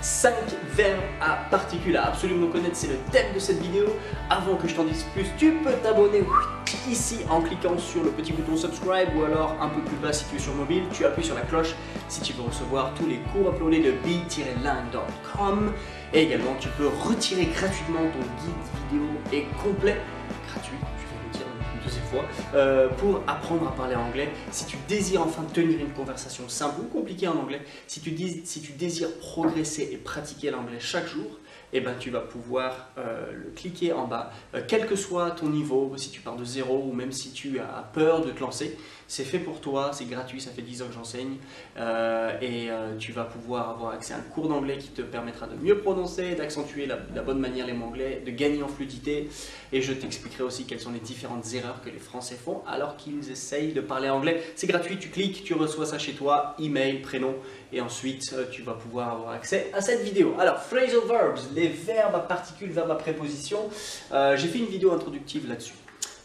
5 verbes à particules à absolument connaître, c'est le thème de cette vidéo. Avant que je t'en dise plus, tu peux t'abonner ici en cliquant sur le petit bouton subscribe ou alors un peu plus bas si tu es sur mobile, tu appuies sur la cloche si tu veux recevoir tous les cours uploadés de b-line.com et également tu peux retirer gratuitement ton guide vidéo et complet euh, pour apprendre à parler anglais. Si tu désires enfin tenir une conversation simple ou compliquée en anglais, si tu désires progresser et pratiquer l'anglais chaque jour, eh ben, tu vas pouvoir euh, le cliquer en bas, euh, quel que soit ton niveau, si tu pars de zéro ou même si tu as peur de te lancer, c'est fait pour toi, c'est gratuit, ça fait 10 ans que j'enseigne euh, et tu vas pouvoir avoir accès à un cours d'anglais qui te permettra de mieux prononcer, d'accentuer la, la, bonne manière les mots anglais, de gagner en fluidité et je t'expliquerai aussi quelles sont les différentes erreurs que les Français font alors qu'ils essayent de parler anglais. C'est gratuit, tu cliques, tu reçois ça chez toi, email, prénom et ensuite tu vas pouvoir avoir accès à cette vidéo. Alors, phrasal verbs, les verbes à particules, verbes à préposition. Euh, j'ai fait une vidéo introductive là-dessus.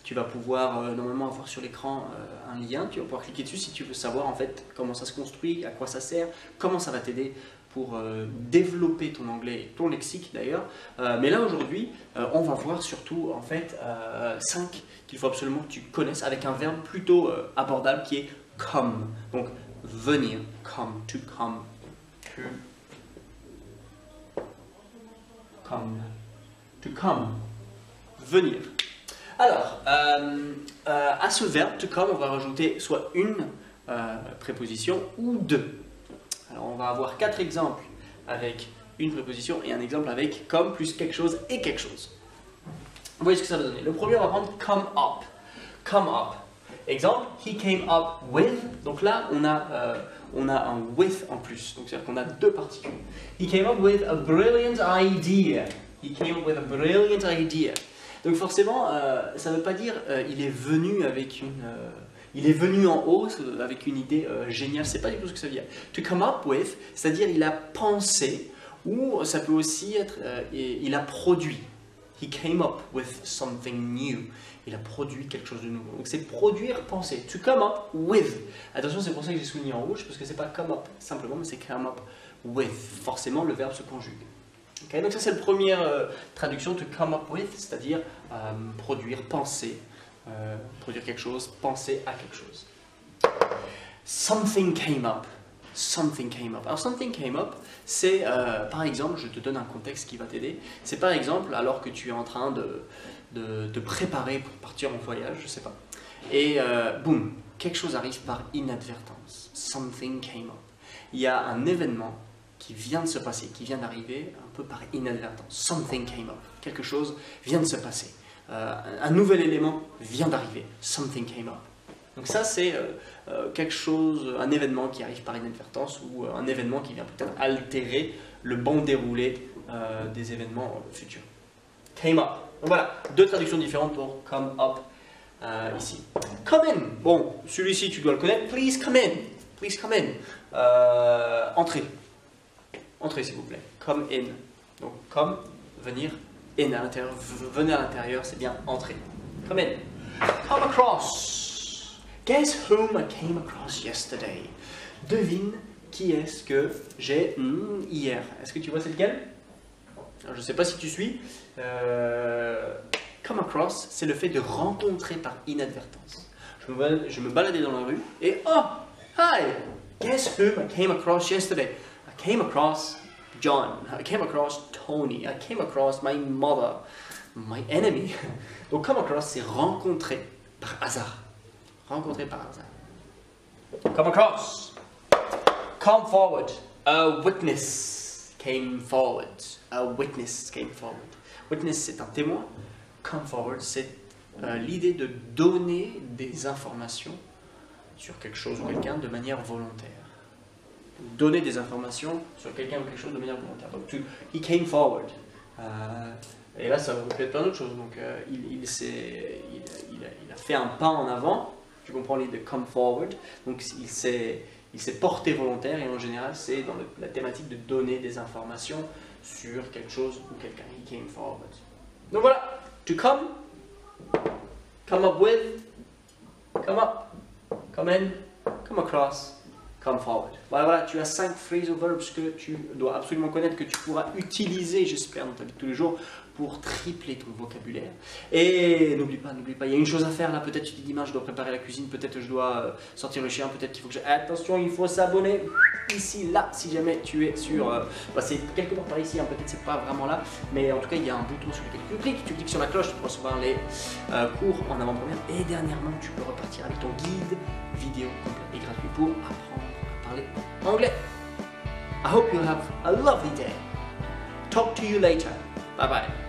Tu vas pouvoir euh, normalement avoir sur l'écran euh, un lien, tu vas pouvoir cliquer dessus si tu veux savoir en fait comment ça se construit, à quoi ça sert, comment ça va t'aider pour développer ton anglais et ton lexique d'ailleurs. mais là aujourd'hui, on va voir surtout en fait 5 qu'il faut absolument que tu connaisses avec un verbe plutôt abordable qui est come. Donc venir, come, to come, to come. To come. Venir. Alors, euh, euh, à ce verbe to come, on va rajouter soit une euh, préposition ou deux. Alors, on va avoir quatre exemples avec une préposition et un exemple avec come plus quelque chose et quelque chose. Vous voyez ce que ça va donner. Le premier, on va prendre come up. Come up. Exemple, he came up with. Donc là, on a on a un with en plus. Donc c'est-à-dire qu'on a deux particules. He came up with a brilliant idea. He came up with a brilliant idea. Donc forcément, euh, ça ne veut pas dire euh, il est venu avec une... Euh, il est venu en haut avec une idée géniale. C'est pas du tout ce que ça veut dire. To come up with, c'est-à-dire il a pensé, ou ça peut aussi être il a produit. He came up with something new. Il a produit quelque chose de nouveau. Donc c'est produire, penser. To come up with. Attention, c'est pour ça que j'ai souligné en rouge, parce que c'est pas come up simplement, mais c'est come up with. Forcément, le verbe se conjugue. donc ça c'est la première euh, traduction, to come up with, c'est-à-dire euh, produire, penser. Euh, produire quelque chose, penser à quelque chose. Something came up something came up. Alors something came up, c'est euh, par exemple, je te donne un contexte qui va t'aider, c'est par exemple alors que tu es en train de, de, préparer pour partir en voyage, je sais pas, et euh, boum, quelque chose arrive par inadvertance. Something came up. Il y a un événement qui vient de se passer, qui vient d'arriver un peu par inadvertance. Something came up. Quelque chose vient de se passer. Euh, un nouvel élément vient d'arriver. Something came up. Donc ça, c'est euh, euh, quelque chose, un événement qui arrive par inadvertance ou euh, un événement qui vient peut-être altérer le bon déroulé des événements futurs. Came up. Donc voilà, deux traductions différentes pour come up ici. Come in. Bon, celui-ci, tu dois le connaître. Please come in. Please come in. entrez. Entrez, s'il vous plaît. Come in. Donc, come, venir, in à l'intérieur. Venez à l'intérieur, c'est bien entrer. Come in. Come across. Guess whom I came across yesterday? Devine qui est-ce que j'ai hmm, hier. Est-ce que tu vois c'est lequel Je ne sais pas si tu suis. Euh, come across, c'est le fait de rencontrer par inadvertance. Je me, je me baladais dans la rue et oh, hi, guess whom I came across yesterday? I came across John. I came across Tony. I came across my mother, my enemy. Donc come across, c'est rencontrer par hasard rencontré par hasard. Come across. Come forward. A witness came forward. A witness came forward. Witness, c'est un témoin. Come forward, c'est euh, l'idée de donner des informations sur quelque chose ou quelqu'un de manière volontaire. Donner des informations sur quelqu'un ou quelque chose de manière volontaire. Donc, to, he came forward. Euh, et là, ça peut être plein d'autres choses. Donc, euh, il, a fait un pas en avant tu comprends l'idée de come forward. Donc il s'est, porté volontaire et en général c'est dans la thématique de donner des informations sur quelque chose ou quelqu'un. He came forward. Donc voilà, to come, come up with, come up, come in, come across, Voilà, voilà, tu as 5 phrasal verbs que tu dois absolument connaître, que tu pourras utiliser, j'espère, dans ta vie de tous les jours pour tripler ton vocabulaire. Et n'oublie pas, n'oublie pas, il y a une chose à faire là, peut-être tu dis, je dois préparer la cuisine, peut-être je dois euh, sortir le chien, peut-être qu'il faut que je... Attention, il faut s'abonner ici, là, si jamais tu es sur... Euh, bah, c'est quelque part par ici, hein, peut-être c'est pas vraiment là, mais en tout cas, il y a un bouton sur lequel tu cliques, tu cliques sur la cloche pour recevoir les euh, cours en avant-première. Et dernièrement, tu peux repartir avec ton guide vidéo complet et gratuit pour apprendre anglais. I hope you'll have a lovely day. Talk to you later. Bye bye.